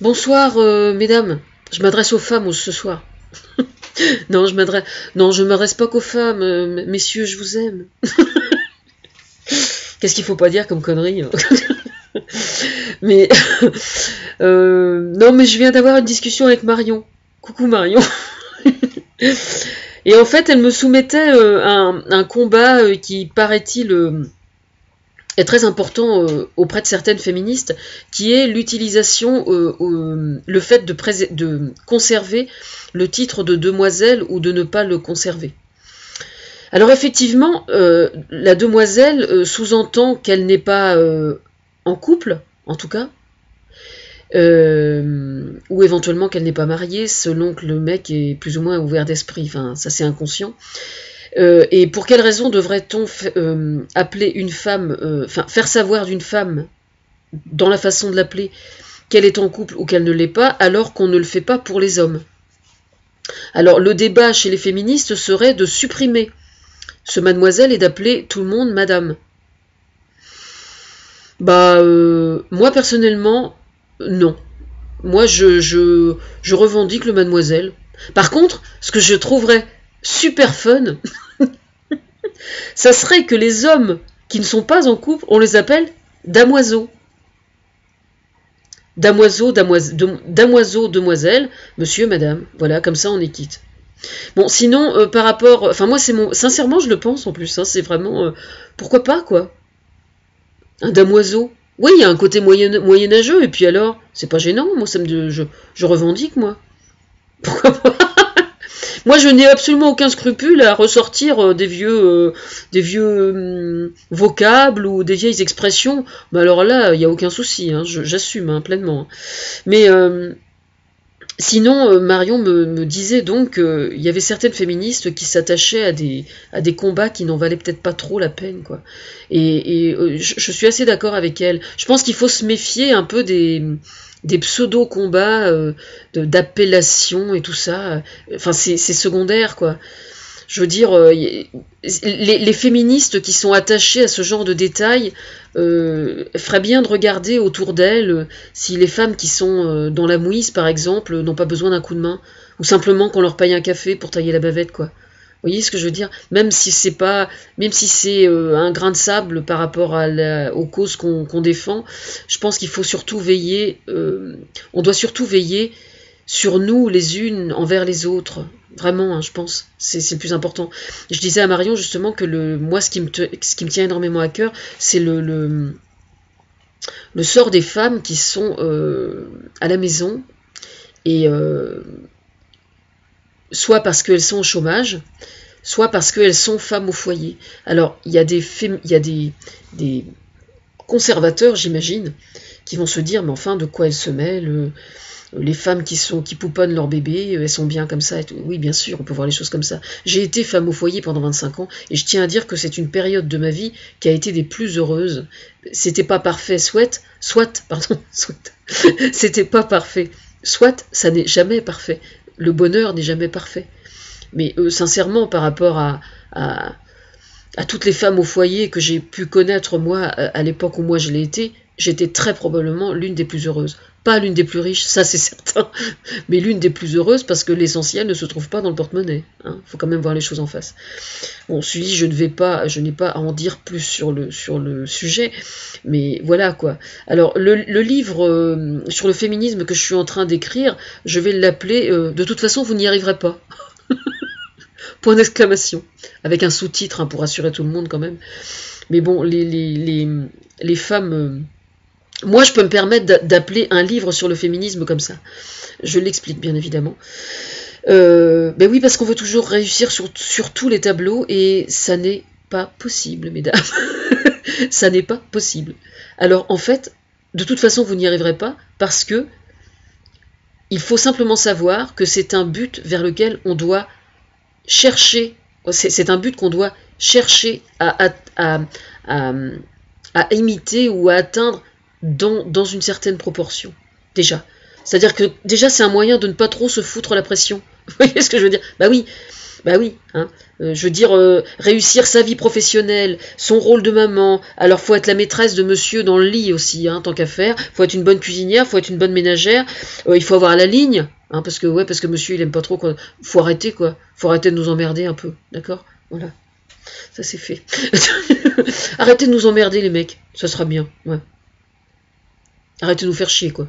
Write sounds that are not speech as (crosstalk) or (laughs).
Bonsoir, euh, mesdames. Je m'adresse aux femmes ce soir. (laughs) non, je m'adresse. Non, je m'adresse pas qu'aux femmes. euh, messieurs, je vous aime. (laughs) Qu'est-ce qu'il faut pas dire comme connerie hein? (laughs) Mais euh, non, mais je viens d'avoir une discussion avec Marion. Coucou Marion. Et en fait, elle me soumettait un, combat qui paraît-il est très important euh, auprès de certaines féministes, qui est l'utilisation, euh, euh, le fait de, de conserver le titre de demoiselle ou de ne pas le conserver. Alors effectivement, la demoiselle sous-entend qu'elle n'est pas en couple, en tout cas, ou éventuellement qu'elle n'est pas mariée, selon que le mec est plus ou moins ouvert d'esprit. Enfin, ça c'est inconscient. Euh, et pour quelle raison devrait-on euh, appeler une femme, euh, enfin faire savoir d'une femme, dans la façon de l'appeler, qu'elle est en couple ou qu'elle ne l'est pas, alors qu'on ne le fait pas pour les hommes? Alors le débat chez les féministes serait de supprimer ce mademoiselle et d'appeler tout le monde madame. Bah, moi personnellement, non. Moi, je revendique le mademoiselle. Par contre, ce que je trouverais super fun, (laughs) ça serait que les hommes qui ne sont pas en couple, on les appelle damoiseaux. Damoiseau, damoise- damoiseau, monsieur, madame. Voilà, comme ça on est quitte. Bon, sinon, euh, par rapport. Enfin, moi, c'est mon. Sincèrement, je le pense en plus. hein, c'est vraiment. euh, pourquoi pas, quoi? Un damoiseau Oui, il y a un côté moyen, moyenâgeux, et puis alors C'est pas gênant, moi, ça me. Je revendique, moi. Pourquoi pas? Moi, je n'ai absolument aucun scrupule à ressortir euh, des vieux, euh, des vieux hum, vocables ou des vieilles expressions. Mais alors là, il n'y a aucun souci, hein, j'assume hein, pleinement. Mais euh, sinon, euh, Marion me, disait donc qu'il y avait certaines féministes qui s'attachaient à des, combats qui n'en valaient peut-être pas trop la peine, quoi. Et, et, je, je suis assez d'accord avec elle. Je pense qu'il faut se méfier un peu des, des pseudo-combats euh, d'appellation et tout ça. Enfin, c'est secondaire, quoi. Je veux dire, euh, les, les féministes qui sont attachées à ce genre de détails euh, feraient bien de regarder autour d'elles euh, si les femmes qui sont euh, dans la mouise, par exemple, n'ont pas besoin d'un coup de main, ou simplement qu'on leur paye un café pour tailler la bavette, quoi. Vous voyez ce que je veux dire? Même si c'est pas, même si c'est euh, un grain de sable par rapport aux causes qu'on défend, je pense qu'il faut surtout veiller, euh, on doit surtout veiller sur nous les unes envers les autres. Vraiment, hein, je pense, c'est le plus important. Je disais à Marion justement que moi, ce qui me, tient énormément à cœur, c'est le, le, sort des femmes qui sont euh, à la maison et soit parce qu'elles sont au chômage, soit parce qu'elles sont femmes au foyer. Alors, il y a des, il y a des, conservateurs, j'imagine, qui vont se dire, mais enfin, de quoi elles se mêlent euh, les femmes qui sont qui pouponnent leur bébé, euh, elles sont bien comme ça. Oui, bien sûr, on peut voir les choses comme ça. J'ai été femme au foyer pendant 25 ans et je tiens à dire que c'est une période de ma vie qui a été des plus heureuses. C'était pas parfait, soit, soit, pardon, (laughs) soit, c'était pas parfait, soit, ça n'est jamais parfait. Le bonheur n'est jamais parfait. Mais euh, sincèrement, par rapport à, à, toutes les femmes au foyer que j'ai pu connaître moi à l'époque où moi je l'ai été, j'étais très probablement l'une des plus heureuses. Pas l'une des plus riches, ça c'est certain, mais l'une des plus heureuses parce que l'essentiel ne se trouve pas dans le porte-monnaie. Il faut quand même voir les choses en face. Bon, dis, je ne vais pas, je n'ai pas à en dire plus sur le, sujet, mais voilà quoi. Alors, le, livre euh, sur le féminisme que je suis en train d'écrire, je vais l'appeler euh, De toute façon, vous n'y arriverez pas. (laughs) Point d'exclamation. Avec un sous-titre hein, pour rassurer tout le monde quand même. Mais bon, les femmes. euh, moi, je peux me permettre d'a- d'appeler un livre sur le féminisme comme ça. Je l'explique, bien évidemment. Euh, ben oui, parce qu'on veut toujours réussir sur, tous les tableaux et ça n'est pas possible, mesdames. (laughs) ça n'est pas possible. Alors, en fait, de toute façon, vous n'y arriverez pas parce que il faut simplement savoir que c'est un but vers lequel on doit chercher, c'est un but qu'on doit chercher à imiter ou à atteindre dans, une certaine proportion. Déjà. C'est-à-dire que déjà c'est un moyen de ne pas trop se foutre la pression. (laughs) Vous voyez ce que je veux dire? Bah oui. Bah oui, hein. Euh, je veux dire, euh, réussir sa vie professionnelle, son rôle de maman, alors faut être la maîtresse de monsieur dans le lit aussi, hein, tant qu'à faire. Faut être une bonne cuisinière, faut être une bonne ménagère, euh, il faut avoir la ligne, hein, parce que ouais, parce que monsieur il aime pas trop quoi. Faut arrêter quoi, faut arrêter de nous emmerder un peu, d'accord? Voilà, ça c'est fait. (laughs) Arrêtez de nous emmerder les mecs, ça sera bien, ouais. Arrêtez de nous faire chier quoi.